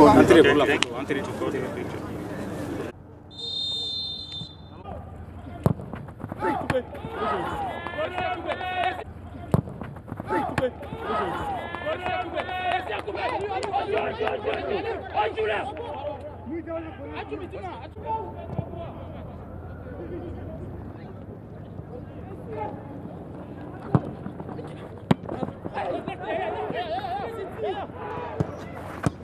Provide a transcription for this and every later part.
con... Antire con la foto, antire con la foto.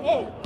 Oh!